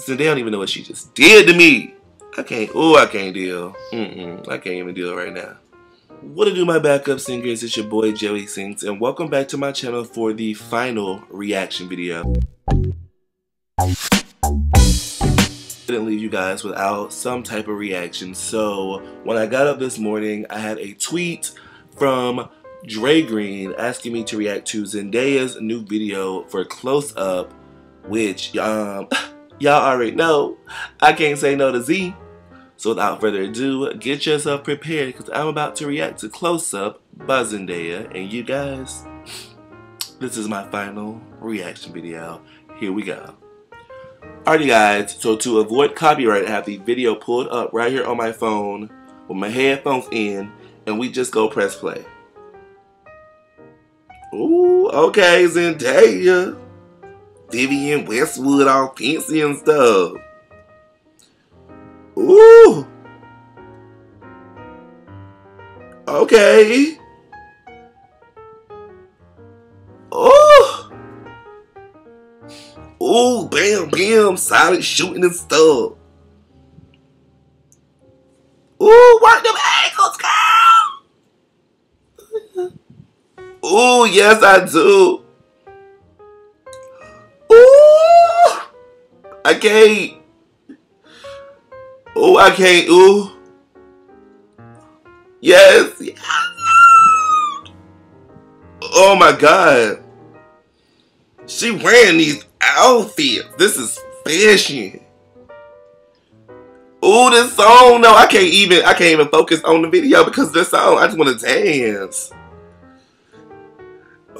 So they don't even know what she just did to me. I can't, oh, I can't deal. Mm-mm, I can't even deal right now. What to do, my backup singers? It's your boy Joey Sings, and welcome back to my channel for the final reaction video. Didn't leave you guys without some type of reaction. So when I got up this morning, I had a tweet from Dre Green asking me to react to Zendaya's new video for Close Up, which um y'all already know I can't say no to Z. So without further ado, get yourself prepared because I'm about to react to Close Up by Zendaya. And you guys, this is my final reaction video. Here we go. Alrighty guys, so to avoid copyright, I have the video pulled up right here on my phone with my headphones in and we just go press play. Ooh, okay, Zendaya. Vivienne Westwood all fancy and stuff. Ooh. Okay. Oh. Ooh, bam, bam, solid shooting and stuff. Ooh, work them ankles, girl. Ooh, yes, I do. I can't. Oh, I can't. Ooh. Yes. yes. Oh my God. She wearing these outfits. This is fashion. Ooh, this song. No, I can't even. I can't even focus on the video because this song. I just want to dance.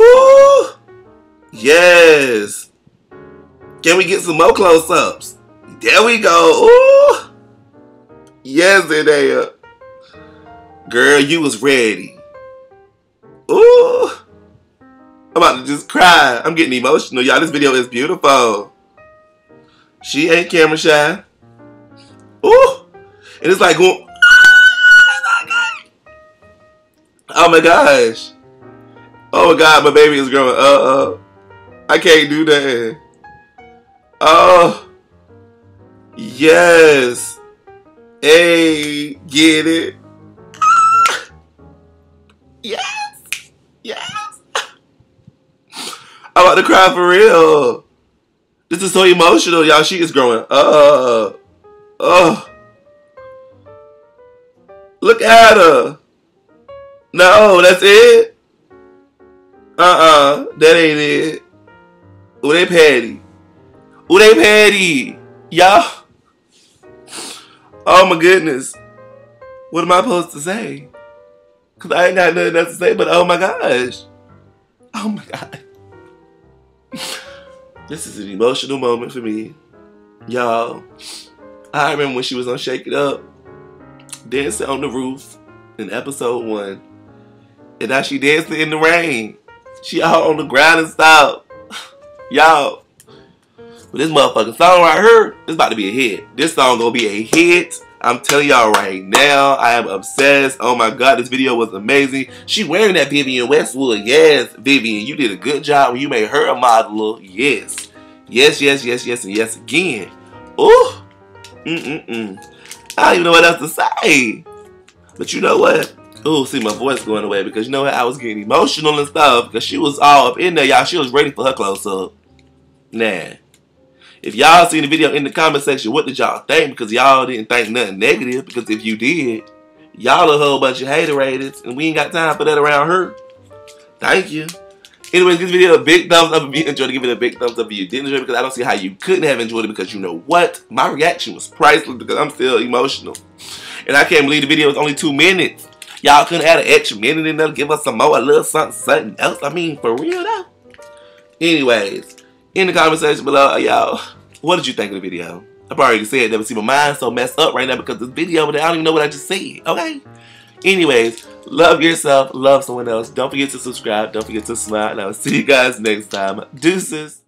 Ooh. Yes. Can we get some more close-ups? There we go. Ooh. Yes, Zendaya. Girl, you was ready. Ooh. I'm about to just cry. I'm getting emotional, y'all. This video is beautiful. She ain't camera shy. Ooh. And it's like going. Oh my gosh. Oh my god, my baby is growing. Uh. I can't do that. Oh. Yes. Hey, get it? yes, yes. I'm about to cry for real. This is so emotional, y'all. She is growing up. Oh. Look at her. No, that's it. Uh-uh. That ain't it. Ooh, they patty. Ooh, they patty. Y'all. Oh my goodness. What am I supposed to say? Because I ain't got nothing else to say, but oh my gosh. Oh my God. this is an emotional moment for me. Y'all, I remember when she was on Shake It Up, dancing on the roof in episode one. And now she dancing in the rain. She all on the ground and stuff. Y'all, but this motherfucking song right here is about to be a hit. This song gonna be a hit. I'm telling y'all right now, I am obsessed. Oh my god, this video was amazing. She wearing that Vivienne Westwood. Yes, Vivienne, you did a good job you made her a model. Yes. Yes, yes, yes, yes, and yes again. Ooh. Mm-mm-mm. I don't even know what else to say. But you know what? Ooh, see my voice going away because you know what? I was getting emotional and stuff because she was all up in there, y'all. She was ready for her close-up. Nah. If y'all seen the video in the comment section, what did y'all think? Because y'all didn't think nothing negative. Because if you did, y'all a whole bunch of hater and we ain't got time for that around her. Thank you. Anyways, give this video a big thumbs up if you enjoyed it. Give it a big thumbs up if you didn't enjoy it because I don't see how you couldn't have enjoyed it because you know what? My reaction was priceless because I'm still emotional. And I can't believe the video was only two minutes. Y'all couldn't add an extra minute in there give us some more, a little something, something else. I mean, for real though. Anyways, in the comment section below, y'all, what did you think of the video? I've already said never see my mind so messed up right now because this video, but I don't even know what I just said, okay? Anyways, love yourself, love someone else. Don't forget to subscribe, don't forget to smile, and I will see you guys next time. Deuces.